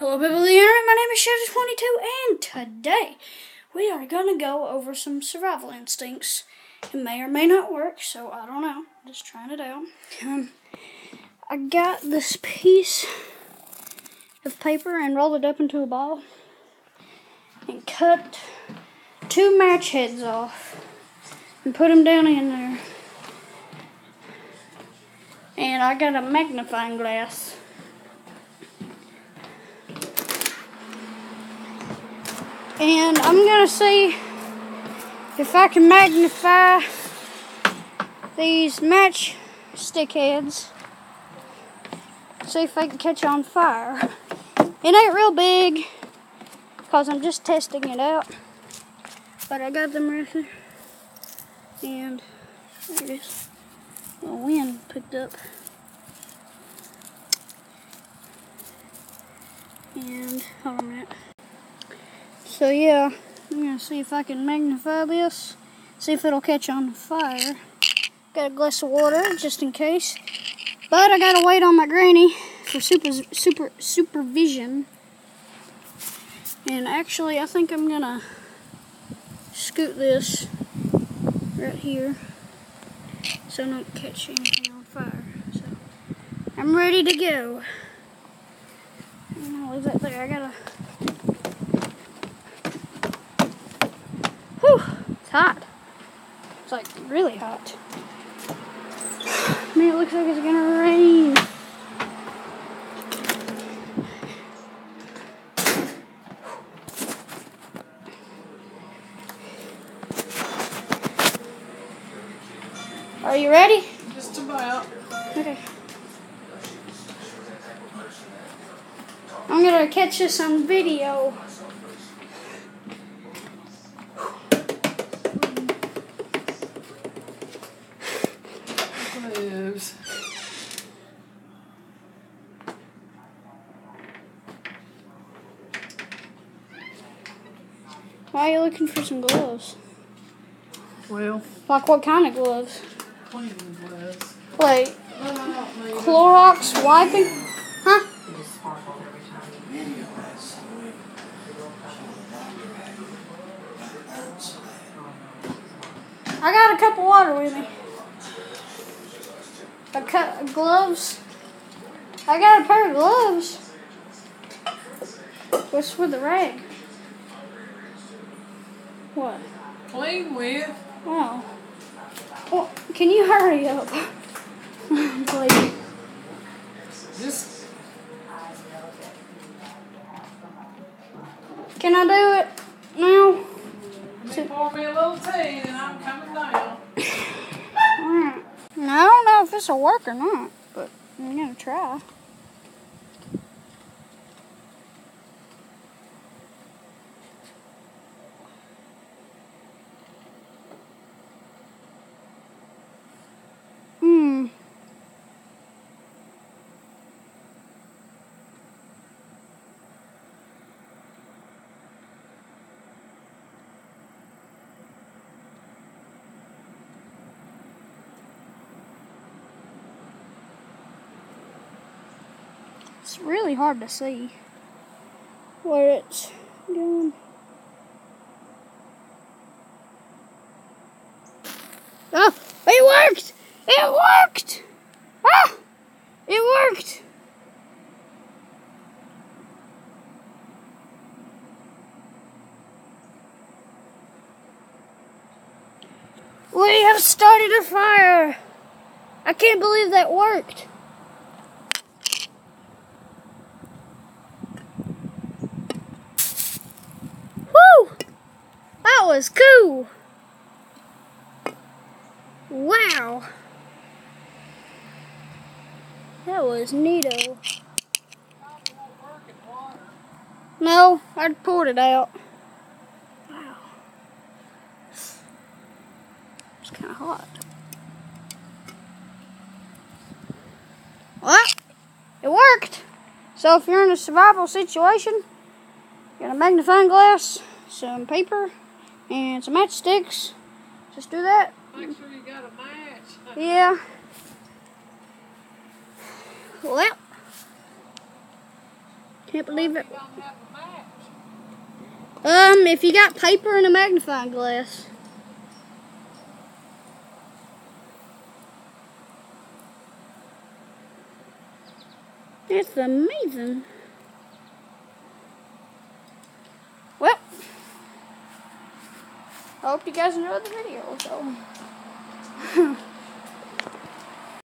Hello, people of the internet. My name is Shadow22, and today we are going to go over some survival instincts. It may or may not work, so I don't know. Just trying it out. Um, I got this piece of paper and rolled it up into a ball and cut two match heads off and put them down in there. And I got a magnifying glass. And I'm to see if I can magnify these match stick heads. See if I can catch on fire. It ain't real big because I'm just testing it out. But I got them right here. And it is. The wind picked up. And hold on a minute. So yeah, I'm gonna see if I can magnify this, see if it'll catch on fire. Got a glass of water just in case, but I gotta wait on my granny for super super supervision. And actually, I think I'm gonna scoot this right here so I don't catch anything on fire. So I'm ready to go. I'm gonna leave that there. I gotta. Whew, it's hot. It's like really hot. Man, it looks like it's gonna rain. Are you ready? Just about. Okay. I'm gonna catch this on video. Why are you looking for some gloves? Well, Like what kind of gloves? cleaning gloves. Like maybe. Clorox wiping? Huh? I got a cup of water with me. A cup of gloves. I got a pair of gloves. What's with the rag? What? Clean with. Oh. Well, can you hurry up? Please. Just Can I do it now? pour me a little tea and I'm coming down. Now, I don't know if this will work or not, but I'm gonna try. It's really hard to see where it's going. Oh, it worked! It worked! Ah! It worked! We have started a fire! I can't believe that worked. Woo! That was cool. Wow. That was neato. No, I poured it out. Wow. It's kind of hot. Well, it worked. So if you're in a survival situation, you Got a magnifying glass, some paper, and some matchsticks. Just do that. Make sure you got a match. Yeah. Well, Can't believe it. You don't have a match. Um, if you got paper and a magnifying glass. It's amazing. Well, I hope you guys enjoyed the video. So.